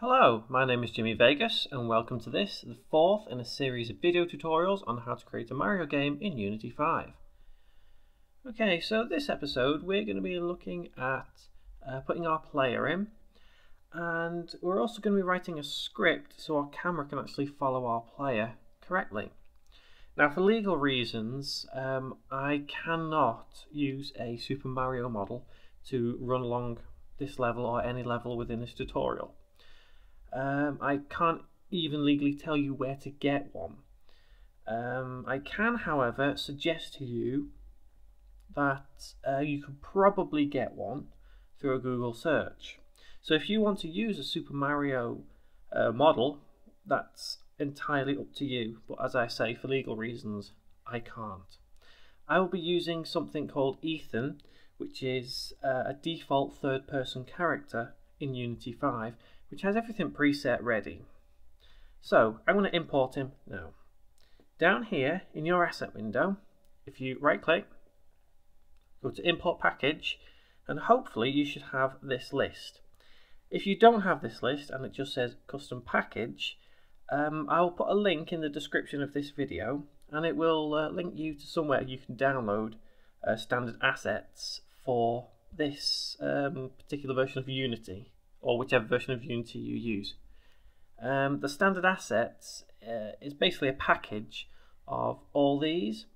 Hello, my name is Jimmy Vegas and welcome to this, the fourth in a series of video tutorials on how to create a Mario game in Unity 5. Okay, so this episode we're going to be looking at uh, putting our player in and we're also going to be writing a script so our camera can actually follow our player correctly. Now for legal reasons um, I cannot use a Super Mario model to run along this level or any level within this tutorial. Um, I can't even legally tell you where to get one. Um, I can, however, suggest to you that uh, you could probably get one through a Google search. So if you want to use a Super Mario uh, model, that's entirely up to you. But as I say, for legal reasons, I can't. I will be using something called Ethan, which is uh, a default third person character in Unity 5 which has everything preset ready. So I'm going to import him now. Down here in your asset window, if you right click, go to import package, and hopefully you should have this list. If you don't have this list and it just says custom package, um, I'll put a link in the description of this video and it will uh, link you to somewhere you can download uh, standard assets for this um, particular version of Unity or whichever version of Unity you use. Um, the standard assets uh, is basically a package of all these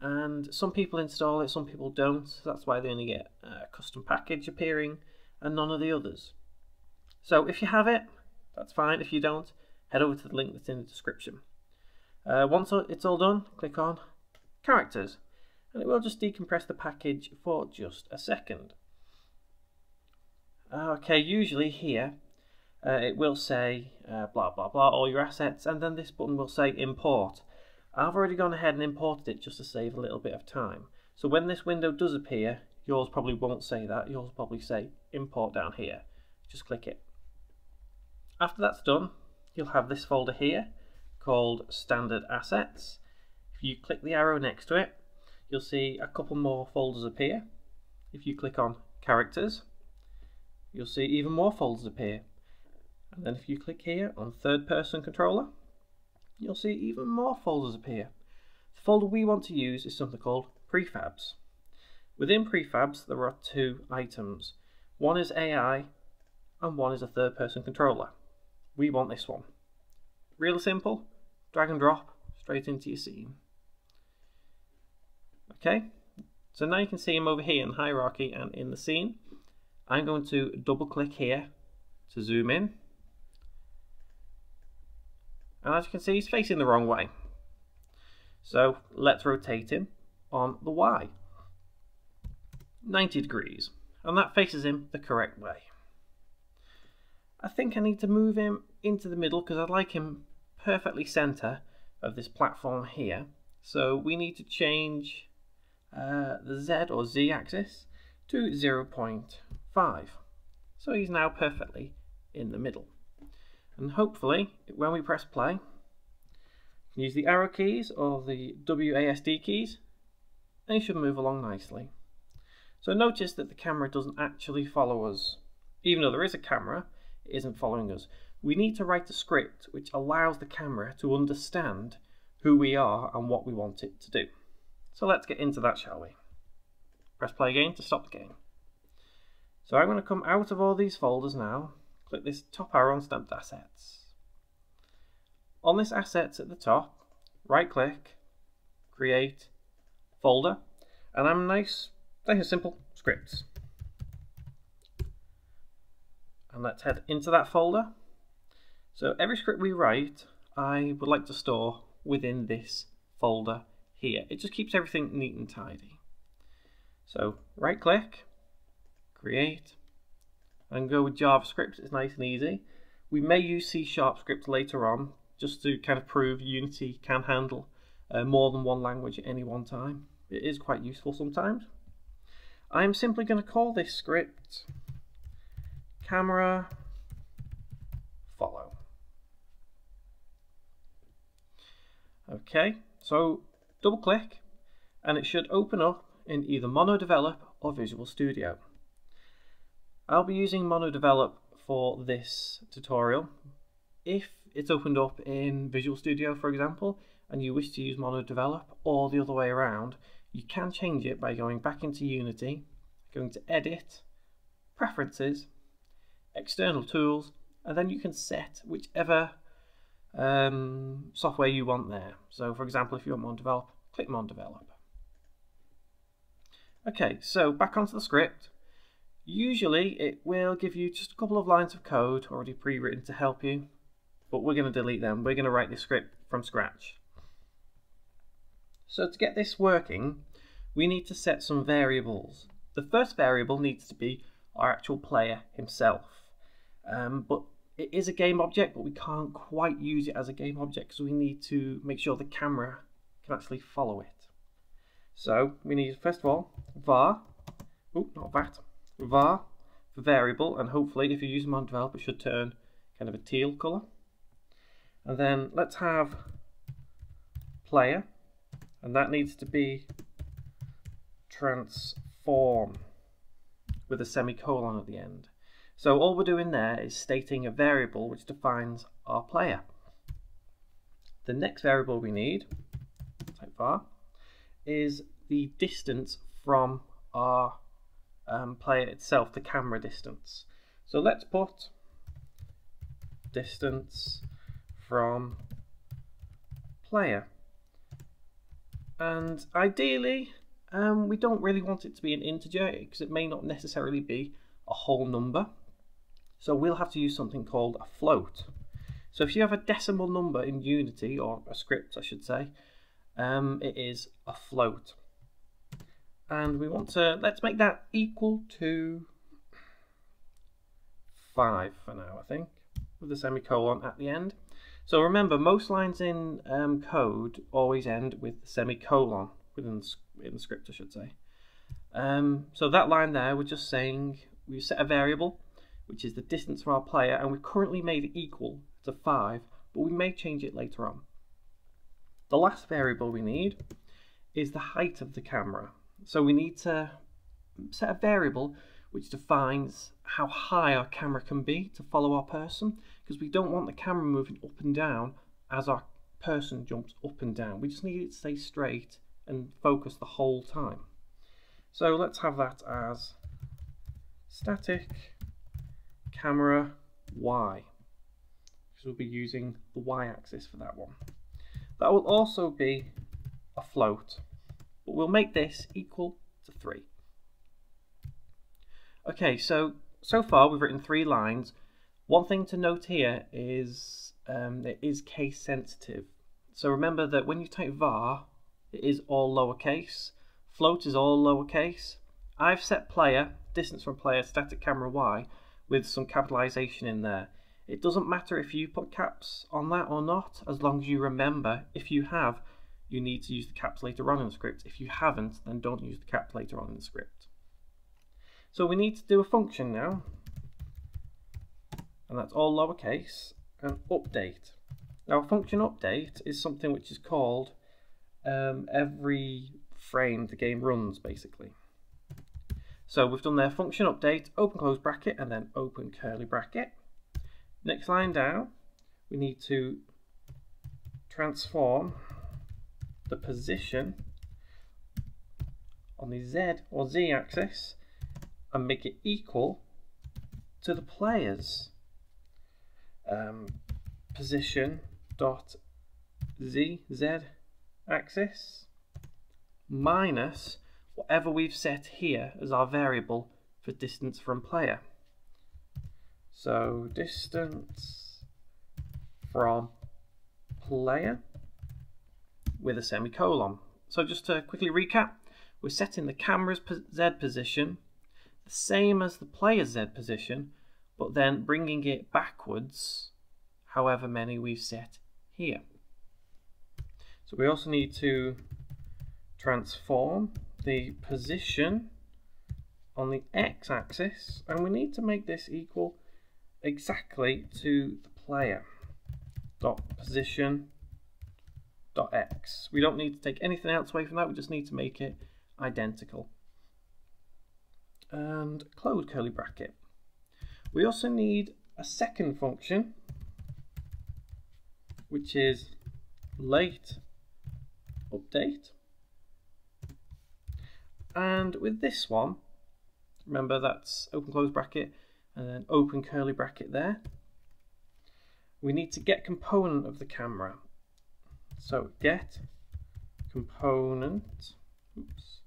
and some people install it, some people don't. So that's why they only get a custom package appearing and none of the others. So if you have it, that's fine. If you don't, head over to the link that's in the description. Uh, once it's all done, click on characters and it will just decompress the package for just a second. Okay, usually here uh, it will say uh, blah blah blah all your assets and then this button will say import. I've already gone ahead and imported it just to save a little bit of time. So when this window does appear, yours probably won't say that. Yours will probably say import down here. Just click it. After that's done, you'll have this folder here called standard assets. If you click the arrow next to it, you'll see a couple more folders appear. If you click on characters, you'll see even more folders appear. And then if you click here on third person controller, you'll see even more folders appear. The folder we want to use is something called prefabs. Within prefabs, there are two items. One is AI and one is a third person controller. We want this one. Real simple, drag and drop straight into your scene. Okay, so now you can see him over here in hierarchy and in the scene. I'm going to double click here to zoom in. And as you can see, he's facing the wrong way. So let's rotate him on the Y. 90 degrees. And that faces him the correct way. I think I need to move him into the middle because I'd like him perfectly center of this platform here. So we need to change uh, the Z or Z axis to 0 5. So he's now perfectly in the middle. And hopefully, when we press play, use the arrow keys or the WASD keys, and he should move along nicely. So notice that the camera doesn't actually follow us. Even though there is a camera, it isn't following us. We need to write a script which allows the camera to understand who we are and what we want it to do. So let's get into that, shall we? Press play again to stop the game. So I'm going to come out of all these folders now, click this top arrow on standard assets. On this assets at the top, right click, create folder, and I'm nice, nice simple, scripts. And let's head into that folder. So every script we write, I would like to store within this folder here. It just keeps everything neat and tidy. So right click, create, and go with JavaScript. It's nice and easy. We may use C Sharp script later on just to kind of prove Unity can handle uh, more than one language at any one time. It is quite useful sometimes. I'm simply going to call this script camera follow. Okay, so double click and it should open up in either Mono Develop or Visual Studio. I'll be using MonoDevelop for this tutorial. If it's opened up in Visual Studio, for example, and you wish to use MonoDevelop or the other way around, you can change it by going back into Unity, going to Edit, Preferences, External Tools, and then you can set whichever um, software you want there. So for example, if you want MonoDevelop, click MonoDevelop. Okay, so back onto the script. Usually it will give you just a couple of lines of code already pre-written to help you, but we're going to delete them. We're going to write the script from scratch. So to get this working, we need to set some variables. The first variable needs to be our actual player himself. Um, but it is a game object, but we can't quite use it as a game object because we need to make sure the camera can actually follow it. So we need, first of all, var, oh, not that, var for variable, and hopefully if you use MonoDevelop, it should turn kind of a teal color. And then let's have player, and that needs to be transform with a semicolon at the end. So all we're doing there is stating a variable which defines our player. The next variable we need, type var, is the distance from our um, player itself, the camera distance. So let's put distance from player. And ideally, um, we don't really want it to be an integer because it may not necessarily be a whole number. So we'll have to use something called a float. So if you have a decimal number in Unity, or a script I should say, um, it is a float. And we want to, let's make that equal to 5 for now, I think, with the semicolon at the end. So remember, most lines in um, code always end with the semicolon within the, in the script, I should say. Um, so that line there, we're just saying we set a variable, which is the distance from our player, and we've currently made it equal to 5, but we may change it later on. The last variable we need is the height of the camera. So we need to set a variable which defines how high our camera can be to follow our person because we don't want the camera moving up and down as our person jumps up and down. We just need it to stay straight and focus the whole time. So let's have that as static camera Y because we'll be using the Y axis for that one. That will also be a float but we'll make this equal to 3. Okay, so so far we've written three lines. One thing to note here is um, it is case sensitive. So remember that when you type var, it is all lowercase. Float is all lowercase. I've set player, distance from player, static camera y, with some capitalization in there. It doesn't matter if you put caps on that or not, as long as you remember, if you have, you need to use the caps later on in the script. If you haven't, then don't use the caps later on in the script. So we need to do a function now, and that's all lowercase, and update. Now a function update is something which is called um, every frame the game runs, basically. So we've done their function update, open close bracket, and then open curly bracket. Next line down, we need to transform the position on the Z or Z axis and make it equal to the player's um, position dot Z Z axis minus whatever we've set here as our variable for distance from player. So distance from player with a semicolon. So just to quickly recap, we're setting the camera's Z position the same as the player's Z position, but then bringing it backwards however many we've set here. So we also need to transform the position on the x-axis and we need to make this equal exactly to the player dot position x. We don't need to take anything else away from that, we just need to make it identical. And close curly bracket. We also need a second function, which is late update. And with this one, remember that's open close bracket and then open curly bracket there. We need to get component of the camera. So get component oops,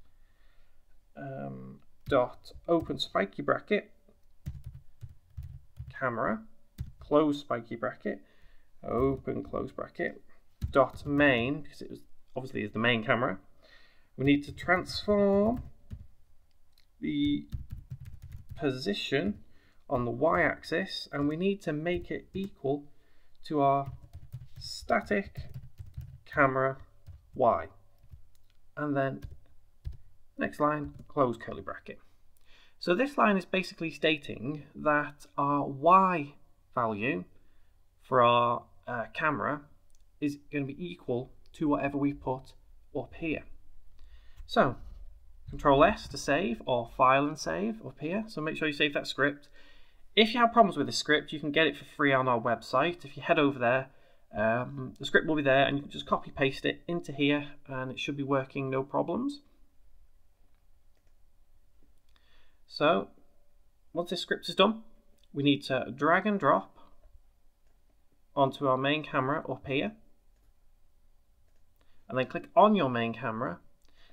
um, dot open spiky bracket camera close spiky bracket open close bracket dot main because it was obviously is the main camera. We need to transform the position on the y-axis and we need to make it equal to our static camera y and then next line close curly bracket so this line is basically stating that our y value for our uh, camera is going to be equal to whatever we put up here. So Control S to save or file and save up here. So make sure you save that script. If you have problems with the script, you can get it for free on our website. If you head over there, um, the script will be there and you can just copy paste it into here and it should be working no problems. So once this script is done, we need to drag and drop onto our main camera up here and then click on your main camera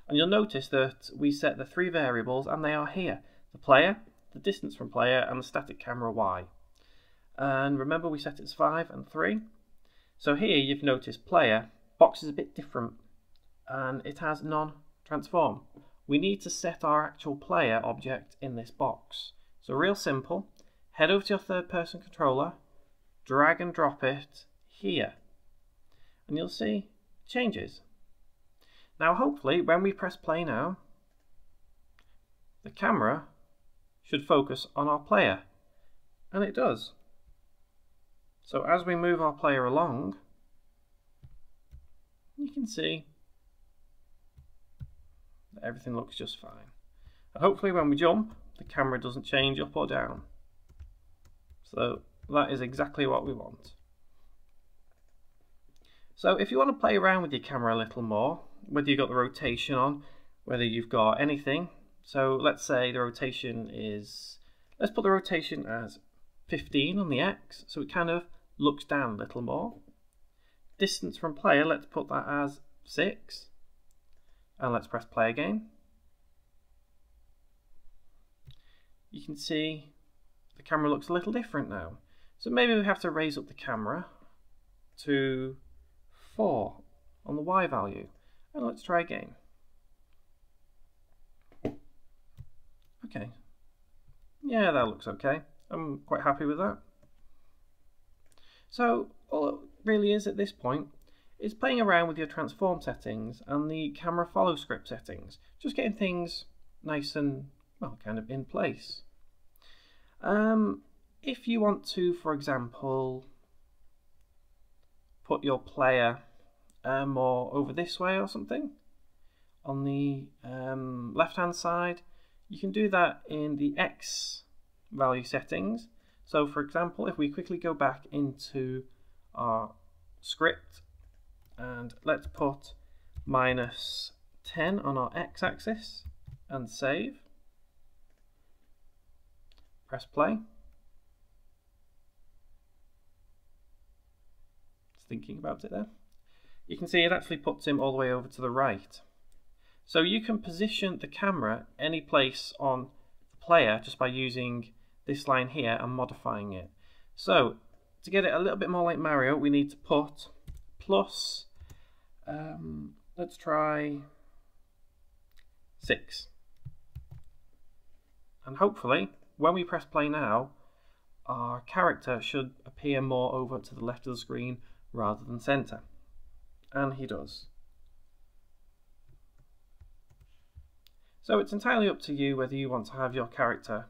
and you'll notice that we set the three variables and they are here. The player the distance from player and the static camera y. And remember we set it as 5 and 3 so here you've noticed player box is a bit different and it has non-transform we need to set our actual player object in this box. So real simple, head over to your third person controller, drag and drop it here, and you'll see changes. Now hopefully when we press play now, the camera should focus on our player, and it does. So as we move our player along, you can see everything looks just fine. And hopefully when we jump, the camera doesn't change up or down. So that is exactly what we want. So if you want to play around with your camera a little more, whether you've got the rotation on, whether you've got anything, so let's say the rotation is, let's put the rotation as 15 on the X, so it kind of looks down a little more. Distance from player, let's put that as 6 and let's press play again. You can see the camera looks a little different now. So maybe we have to raise up the camera to 4 on the Y value. And let's try again. Okay. Yeah, that looks okay. I'm quite happy with that. So all it really is at this point is playing around with your transform settings and the camera follow script settings, just getting things nice and, well, kind of in place. Um, if you want to, for example, put your player uh, more over this way or something, on the um, left hand side, you can do that in the X value settings. So for example, if we quickly go back into our script and let's put minus 10 on our x-axis and save. Press play. It's thinking about it there. You can see it actually puts him all the way over to the right. So you can position the camera any place on the player just by using this line here and modifying it. So to get it a little bit more like Mario, we need to put plus, um, let's try 6. And hopefully, when we press play now, our character should appear more over to the left of the screen rather than centre. And he does. So it's entirely up to you whether you want to have your character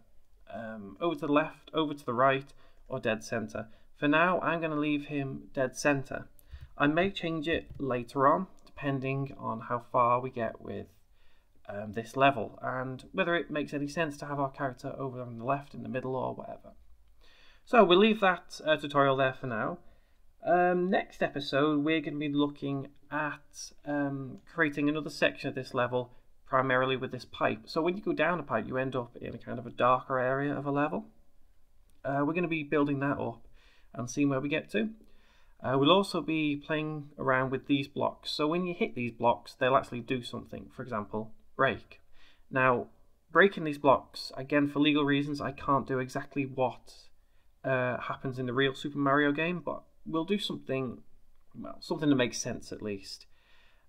um, over to the left, over to the right, or dead centre. For now, I'm going to leave him dead centre. I may change it later on, depending on how far we get with um, this level and whether it makes any sense to have our character over on the left, in the middle, or whatever. So we'll leave that uh, tutorial there for now. Um, next episode, we're going to be looking at um, creating another section of this level, primarily with this pipe. So when you go down a pipe, you end up in a kind of a darker area of a level. Uh, we're going to be building that up and seeing where we get to. Uh, we'll also be playing around with these blocks. So when you hit these blocks, they'll actually do something. For example, break. Now, breaking these blocks, again, for legal reasons, I can't do exactly what uh, happens in the real Super Mario game, but we'll do something, well, something that makes sense at least.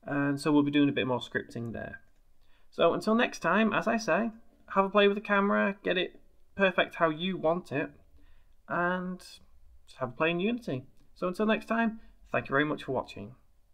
And so we'll be doing a bit more scripting there. So until next time, as I say, have a play with the camera, get it perfect how you want it, and have a play in Unity. So until next time, thank you very much for watching.